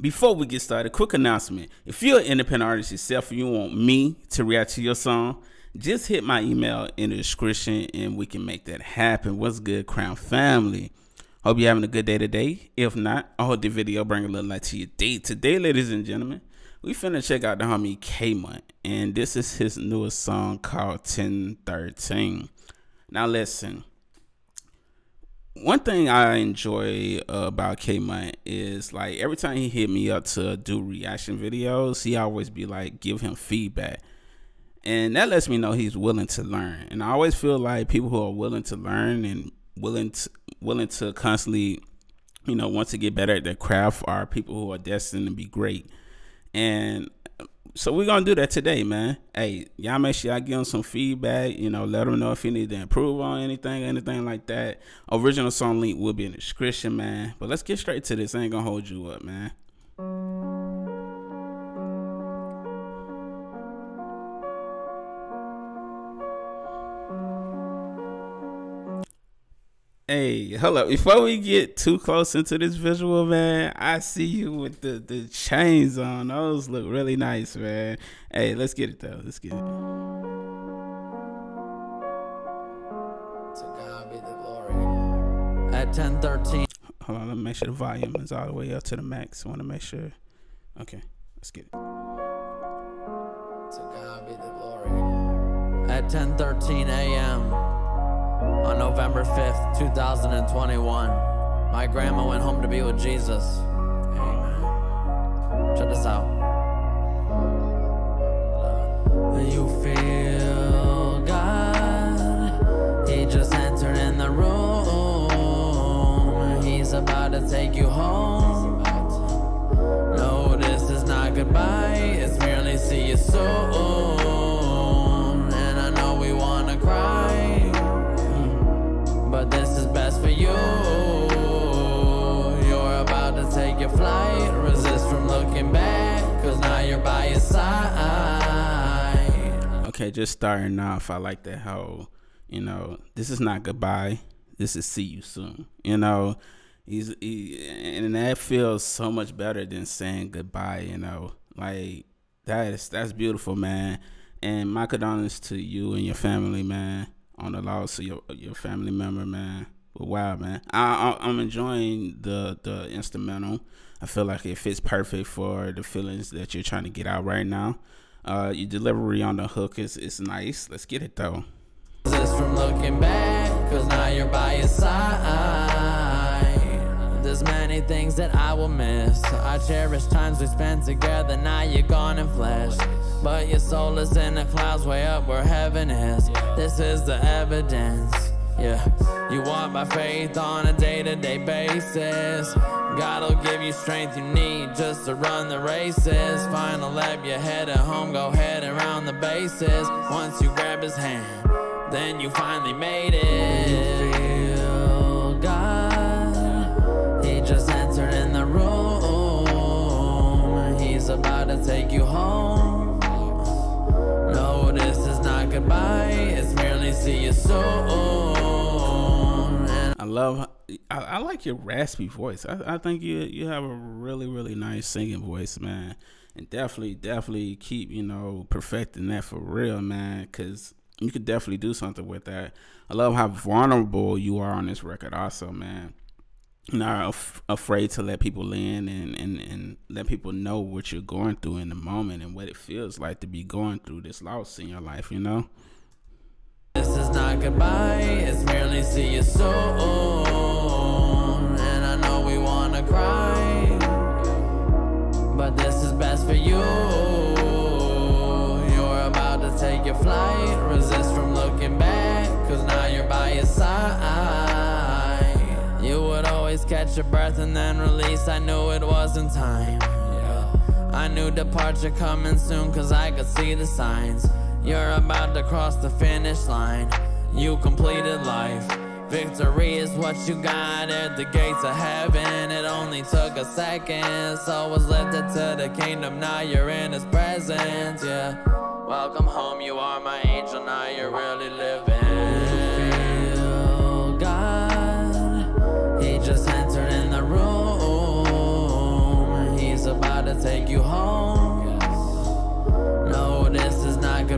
Before we get started, quick announcement. If you're an independent artist yourself and you want me to react to your song, just hit my email in the description and we can make that happen. What's good, Crown Family? Hope you're having a good day today. If not, I hope the video bring a little light to your day. Today, ladies and gentlemen, we finna check out the homie KMONT, and this is his newest song called 1013. Now listen, one thing I enjoy uh, about KMONT is like every time he hit me up to do reaction videos, he always be like, give him feedback. And that lets me know he's willing to learn. And I always feel like people who are willing to learn and willing to willing to constantly, you know, want to get better at their craft are people who are destined to be great. And so we're gonna do that today, man. Hey, y'all make sure y'all give him some feedback. You know, let him know if he need to improve on anything, anything like that. Original song link will be in the description, man. But let's get straight to this. I ain't gonna hold you up, man. Hey, hello. Before we get too close into this visual, man, I see you with the, the chains on. Those look really nice, man. Hey, let's get it though. Let's get it. To God be the glory. At 1013. Hold on, let me make sure the volume is all the way up to the max. I want to make sure. Okay, let's get it. To God be the glory. At 10:13 a.m. On November 5th, 2021, my grandma went home to be with Jesus. Amen. Check this out. You feel God, He just entered in the room. He's about to take you home. No, this is not goodbye, it's merely see you soon. Okay, just starting off, I like that how, you know, this is not goodbye. This is see you soon. You know, he's he, and that feels so much better than saying goodbye, you know. Like that is that's beautiful, man. And my condolences to you and your family, man, on the loss of your your family member, man. But wow, man, I, I am enjoying the the instrumental. I feel like it fits perfect for the feelings that you're trying to get out right now. Uh, your delivery on the hook is is nice. Let's get it though. This from looking back, cause now you're by your side. There's many things that I will miss. I cherish times we spent together. Now you're gone in flesh. But your soul is in the clouds way up where heaven is. This is the evidence. Yeah, you want my faith on a day to day basis. God'll give you strength you need just to run the races. Final lap, you head at home, go ahead and round the bases. Once you grab his hand, then you finally made it. Feel God, He just entered in the room. He's about to take you home. No, this is not goodbye, it's merely see you soon love. I, I, like your raspy voice. I, I think you you have a really really nice singing voice, man. And definitely definitely keep you know perfecting that for real, man. Cause you could definitely do something with that. I love how vulnerable you are on this record, also, man. Not af- afraid to let people in and, and, and let people know what you're going through in the moment and what it feels like to be going through this loss in your life, you know? This is not goodbye, see you soon. And I know we wanna cry, but this is best for you. You're about to take your flight, resist from looking back, cause now you're by your side. You would always catch your breath and then release, I knew it wasn't time. I knew departure coming soon, cause I could see the signs. You're about to cross the finish line. You completed life. Victory is what you got at the gates of heaven. It only took a second. So was lifted to the kingdom. Now you're in his presence. Yeah.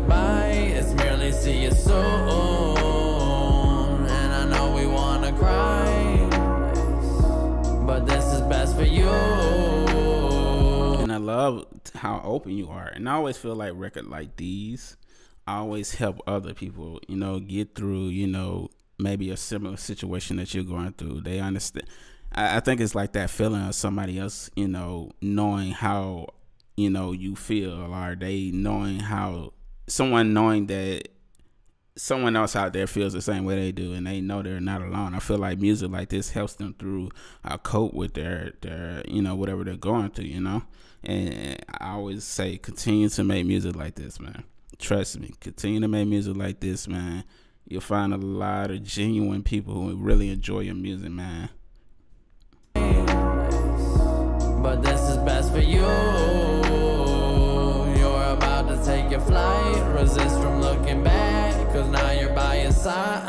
Goodbye, it's merely see you soon. And I know we wanna cry, but this is best for you. And I love how open you are. And I always feel like record like these always help other people, you know, get through, you know, maybe a similar situation that you're going through. They understand. I, I think it's like that feeling of somebody else, you know, knowing how, you know, you feel, or they knowing how someone knowing that someone else out there feels the same way they do and they know they're not alone. I feel like music like this helps them through uh, cope with their their you know whatever they're going through, you know. And I always say continue to make music like this, man. Trust me, continue to make music like this, man. You'll find a lot of genuine people who really enjoy your music, man. But this is best for you. Take your flight. Resist from looking back, cause now you're by your side.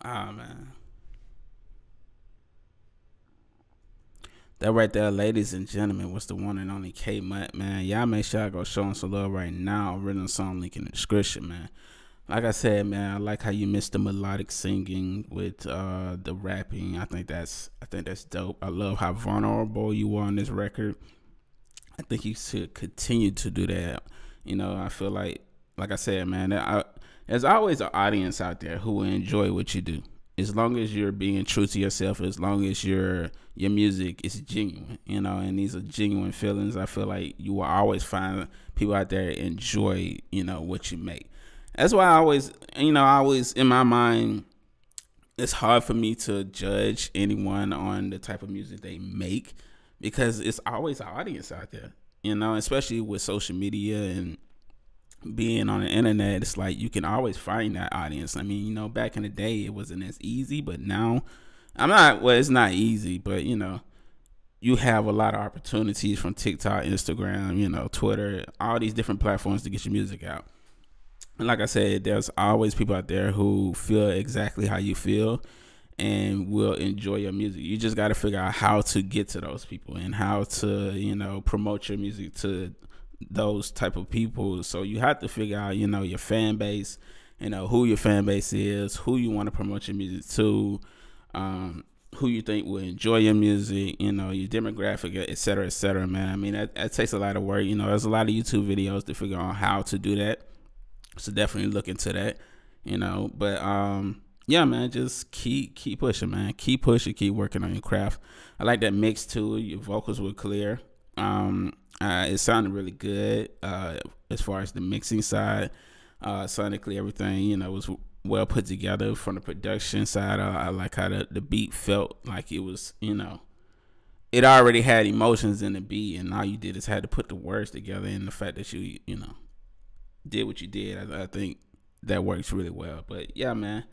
Ah, man. That right there, ladies and gentlemen, was the one and only KMONT, man. Y'all make sure I go show him some love right now. Written song link in the description, man. Like I said, man, I like how you missed the melodic singing with uh the rapping. I think that's I think that's dope. I love how vulnerable you are on this record. I think you should continue to do that. You know, I feel like like I said, man, I, there's always an audience out there who will enjoy what you do as long as you're being true to yourself, as long as your your music is genuine, you know, and these are genuine feelings, I feel like you will always find people out there enjoy, you know, what you make. That's why I always, you know, I always in my mind, it's hard for me to judge anyone on the type of music they make because it's always an audience out there, you know, especially with social media and being on the internet, it's like you can always find that audience. I mean, you know, back in the day, it wasn't as easy, but now I'm not, well, it's not easy, but you know, you have a lot of opportunities from TikTok, Instagram, you know, Twitter, all these different platforms to get your music out. And like I said, there's always people out there who feel exactly how you feel and will enjoy your music. You just got to figure out how to get to those people and how to, you know, promote your music to those type of people. So you have to figure out, you know, your fan base, you know, who your fan base is, who you want to promote your music to, um, who you think will enjoy your music, you know, your demographic, et cetera, et cetera, man. I mean, that, that takes a lot of work. You know, there's a lot of YouTube videos to figure out how to do that. So definitely look into that, you know. But um, yeah, man, just keep keep pushing, man. Keep pushing, keep working on your craft. I like that mix too. Your vocals were clear. Um, uh, it sounded really good uh, as far as the mixing side. Uh, sonically, everything you know was well put together from the production side. I like how the, the beat felt like it was, you know, it already had emotions in the beat, and all you did is had to put the words together. And the fact that you, you know, did what you did, I, I think that works really well. But yeah, man,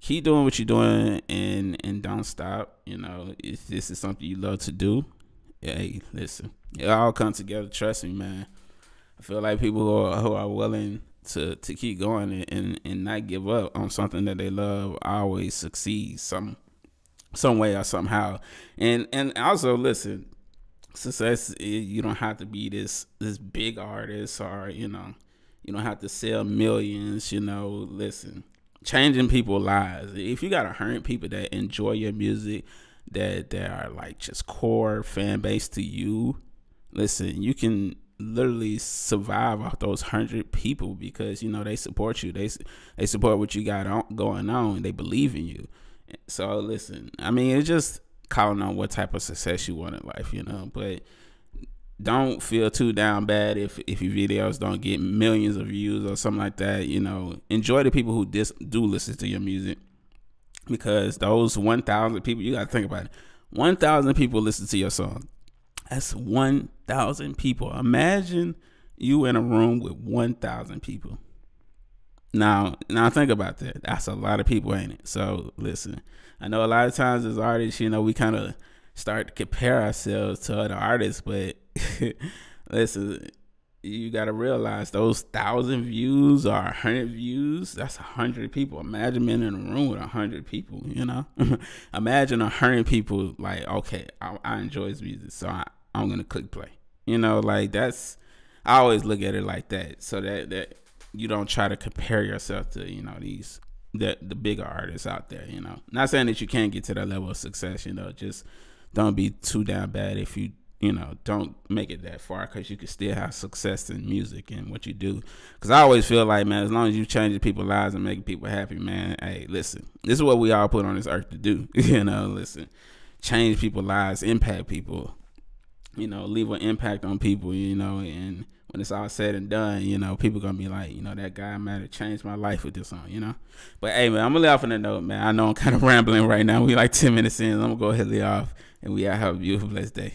keep doing what you're doing and and don't stop. You know, if this is something you love to do, hey, listen, it all comes together. Trust me, man. I feel like people who are, who are willing to to keep going and, and, and not give up on something that they love always succeed some some way or somehow. And and also listen, success eh, you don't have to be this this big artist or you know you don't have to sell millions. You know, listen, changing people's lives. If you got a hundred people that enjoy your music that that are like just core fan base to you, listen, you can literally survive off those hundred people because you know they support you. They they support what you got on, going on. They believe in you. So listen, I mean, it's just calling on what type of success you want in life, you know. But don't feel too down bad if if your videos don't get millions of views or something like that. You know, enjoy the people who dis- do listen to your music because those 1,000 people, you got to think about it. 1,000 people listen to your song. That's 1,000 people. Imagine you in a room with 1,000 people. Now, now think about that. That's a lot of people, ain't it? So listen, I know a lot of times as artists, you know, we kind of start to compare ourselves to other artists, but listen, you got to realize those thousand views or a hundred views. That's a hundred people. Imagine being in a room with a hundred people. You know, imagine a hundred people like, okay, I, I enjoy his music, so I, I'm gonna click play. You know, like that's. I always look at it like that, so that that you don't try to compare yourself to you know these the the bigger artists out there. You know, not saying that you can't get to that level of success. You know, just don't be too down bad if you you know don't make it that far because you can still have success in music and what you do. Because i always feel like man as long as you changing people's lives and making people happy man hey listen this is what we all put on this earth to do you know listen. Change people's lives impact people you know leave an impact on people you know and when it's all said and done you know people gonna be like you know that guy might have changed my life with this song you know. But hey man i'm gonna lay off on that note man. I know i'm kind of rambling right now. We like 10 minutes in. I'm gonna go ahead and lay off. And we all have a beautiful blessed day